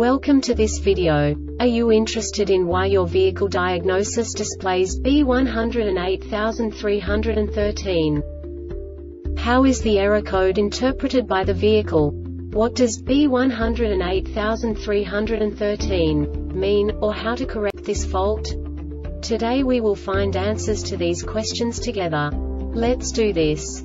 Welcome to this video. Are you interested in why your vehicle diagnosis displays B108313? How is the error code interpreted by the vehicle? What does B108313 mean, or how to correct this fault? Today we will find answers to these questions together. Let's do this.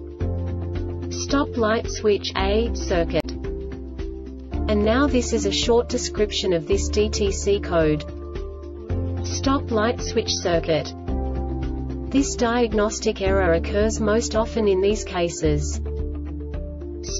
Stop light switch A circuit. And now this is a short description of this DTC code. Stop light switch circuit. This diagnostic error occurs most often in these cases.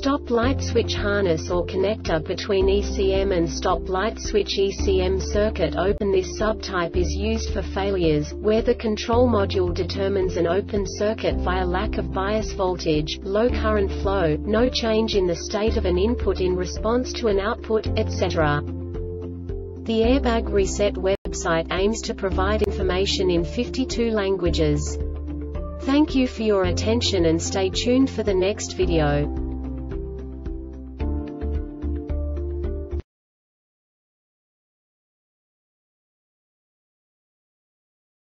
Stop light switch harness or connector between ECM and stop light switch ECM circuit open This subtype is used for failures, where the control module determines an open circuit via lack of bias voltage, low current flow, no change in the state of an input in response to an output, etc. The Airbag Reset website aims to provide information in 52 languages. Thank you for your attention and stay tuned for the next video.